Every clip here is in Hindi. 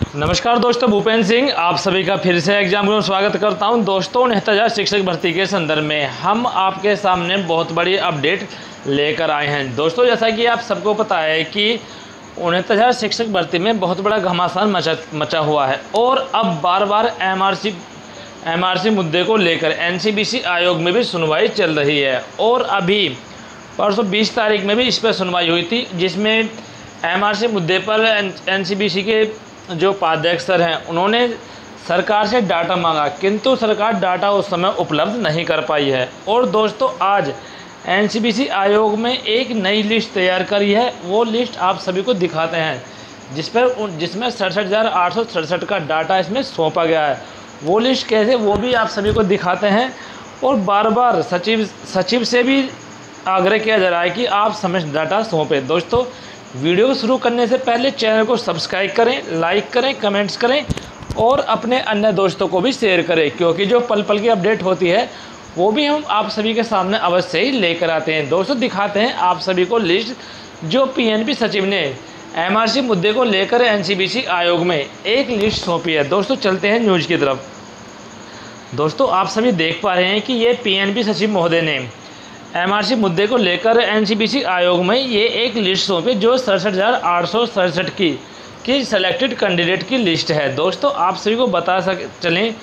नमस्कार दोस्तों, भूपेंद्र सिंह, आप सभी का फिर से एग्ज़ाम में स्वागत करता हूँ। दोस्तों, उनहत्तर शिक्षक भर्ती के संदर्भ में हम आपके सामने बहुत बड़ी अपडेट लेकर आए हैं। दोस्तों, जैसा कि आप सबको पता है कि उनहत्तर शिक्षक भर्ती में बहुत बड़ा घमासान मचा मचा हुआ है और अब बार बार एमआरसी एमआरसी मुद्दे को लेकर एनसीबीसी आयोग में भी सुनवाई चल रही है और अभी परसों 20 तारीख में भी इस पर सुनवाई हुई थी, जिसमें एमआरसी मुद्दे पर एनसीबीसी के जो उपाध्यक्ष सर हैं, उन्होंने सरकार से डाटा मांगा, किंतु सरकार डाटा उस समय उपलब्ध नहीं कर पाई है। और दोस्तों, आज एनसीबीसी आयोग में एक नई लिस्ट तैयार करी है, वो लिस्ट आप सभी को दिखाते हैं, जिस पर जिसमें सड़सठ हज़ार आठ सौ सड़सठ का डाटा इसमें सौंपा गया है। वो लिस्ट कैसे, वो भी आप सभी को दिखाते हैं। और बार बार सचिव सचिव से भी आग्रह किया जा रहा है कि आप समय डाटा सौंपें। दोस्तों वीडियो को शुरू करने से पहले चैनल को सब्सक्राइब करें, लाइक करें, कमेंट्स करें और अपने अन्य दोस्तों को भी शेयर करें, क्योंकि जो पल पल की अपडेट होती है, वो भी हम आप सभी के सामने अवश्य ही लेकर आते हैं। दोस्तों, दिखाते हैं आप सभी को लिस्ट जो पीएनबी सचिव ने एमआरसी मुद्दे को लेकर एनसीबीसी आयोग में एक लिस्ट सौंपी है। दोस्तों, चलते हैं न्यूज़ की तरफ़। दोस्तों, आप सभी देख पा रहे हैं कि ये पीएनबी सचिव महोदय ने एमआरसी मुद्दे को लेकर एनसीबीसी आयोग में ये एक लिस्ट सौंपी जो सड़सठ हज़ार आठ सौ सड़सठ की की सेलेक्टेड कैंडिडेट की लिस्ट है। दोस्तों आप सभी को बता सक चलें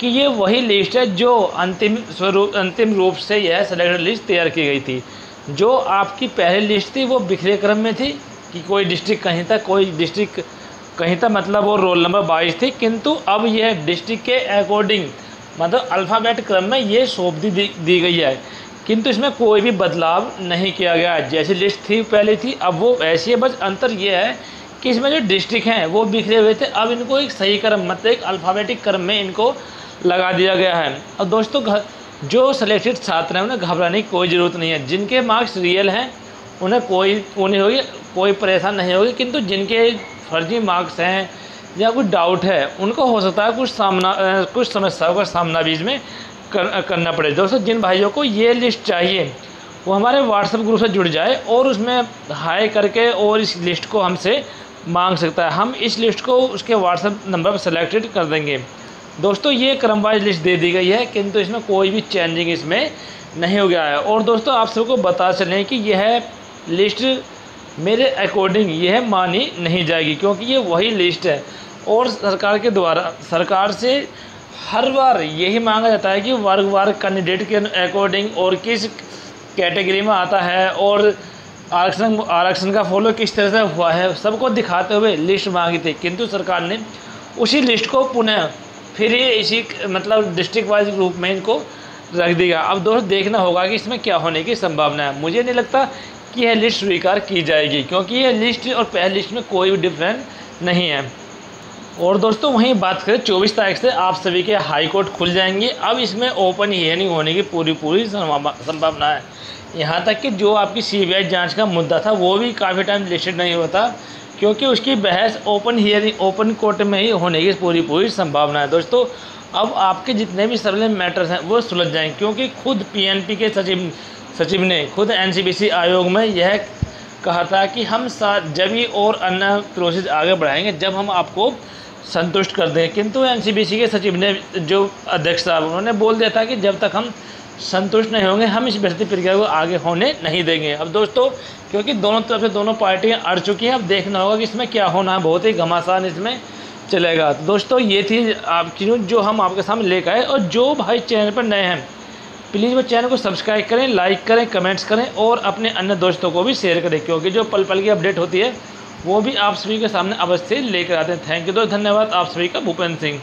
कि ये वही लिस्ट है जो अंतिम स्वरूप अंतिम रूप से यह सेलेक्टेड लिस्ट तैयार की गई थी। जो आपकी पहली लिस्ट थी वो बिखरे क्रम में थी कि कोई डिस्ट्रिक्ट कहीं था कोई डिस्ट्रिक्ट कहीं था मतलब वो रोल नंबर बाईस थी। किंतु अब यह डिस्ट्रिक्ट के अकॉर्डिंग मतलब अल्फ़ाबेट क्रम में ये सौंप दी, दी गई है। किंतु इसमें कोई भी बदलाव नहीं किया गया। जैसी लिस्ट थी, पहले थी, अब वो ऐसी है, बस अंतर ये है कि इसमें जो डिस्ट्रिक्ट हैं, वो बिखरे हुए थे। अब इनको एक सही क्रम मतलब एक अल्फ़ाबेटिक क्रम में इनको लगा दिया गया है। और दोस्तों जो सिलेक्टेड छात्र हैं, उन्हें घबराने की कोई ज़रूरत नहीं है। जिनके मार्क्स रियल हैं, उन्हें कोई, उन्हें होगी, कोई परेशान नहीं होगी। किंतु जिनके फर्जी मार्क्स हैं, या कुछ डाउट है, उनको हो सकता है कुछ सामना कुछ समस्याओं का सामना बीच में कर, करना पड़े। दोस्तों जिन भाइयों को ये लिस्ट चाहिए वो हमारे व्हाट्सएप ग्रुप से जुड़ जाए और उसमें हाई करके और इस लिस्ट को हमसे मांग सकता है। हम इस लिस्ट को उसके व्हाट्सएप नंबर पर सेलेक्टेड कर देंगे। दोस्तों ये क्रमवाइज लिस्ट दे दी गई है किंतु इसमें कोई भी चेंजिंग इसमें नहीं हो गया है। और दोस्तों आप सबको बता चलें कि यह लिस्ट मेरे अकॉर्डिंग यह मानी नहीं जाएगी क्योंकि ये वही लिस्ट है। और सरकार के द्वारा सरकार से हर बार यही मांगा जाता है कि वर्ग वर्ग कैंडिडेट के अकॉर्डिंग और किस कैटेगरी में आता है और आरक्षण आरक्षण का फॉलो किस तरह से हुआ है, सबको दिखाते हुए लिस्ट मांगी थी। किंतु सरकार ने उसी लिस्ट को पुनः फिर ये इसी मतलब डिस्ट्रिक्ट वाइज ग्रुप में इनको रख दिया। अब दोस्त, देखना होगा कि इसमें क्या होने की संभावना है। मुझे नहीं लगता कि यह लिस्ट स्वीकार की जाएगी, क्योंकि यह लिस्ट और पहली लिस्ट में कोई भी डिफरेंस नहीं है। और दोस्तों, वहीं बात करें, चौबीस तारीख से आप सभी के हाई कोर्ट खुल जाएँगे। अब इसमें ओपन हियरिंग होने की पूरी पूरी संभावना है। यहाँ तक कि जो आपकी सीबीआई जाँच का मुद्दा था, वो भी काफ़ी टाइम लिस्टेड नहीं होता, क्योंकि उसकी बहस ओपन हियरिंग ओपन कोर्ट में ही होने की पूरी पूरी संभावना है। दोस्तों, अब आपके जितने भी सरल मैटर्स हैं, वो सुलझ जाएँगे क्योंकि खुद पीएनपी के सचिव सचिव ने, खुद एनसीबीसी आयोग में यह कहा था कि हम साथ जब ही और अन्य प्रोसेस आगे बढ़ाएँगे, जब हम आपको संतुष्ट कर दें। किंतु एनसीबीसी के सचिव ने जो अध्यक्ष साहब, उन्होंने बोल दिया था कि जब तक हम संतुष्ट नहीं होंगे, हम इस भर्ती प्रक्रिया को आगे होने नहीं देंगे। अब दोस्तों, क्योंकि दोनों तरफ़ से दोनों पार्टियाँ अड़ चुकी हैं, अब देखना होगा कि इसमें क्या होना है बहुत ही घमासान इसमें चलेगा। तो दोस्तों, ये थी आपकी न्यूज़ जो हम आपके सामने लेकर आए और जो भाई चैनल पर नए हैं, प्लीज़ वो चैनल को सब्सक्राइब करें, लाइक करें, कमेंट्स करें और अपने अन्य दोस्तों को भी शेयर करें, क्योंकि जो पल पल की अपडेट होती है वो भी आप सभी के सामने अवश्य लेकर आते हैं। थैंक यू दोस्त धन्यवाद आप सभी का भूपेंद्र सिंह।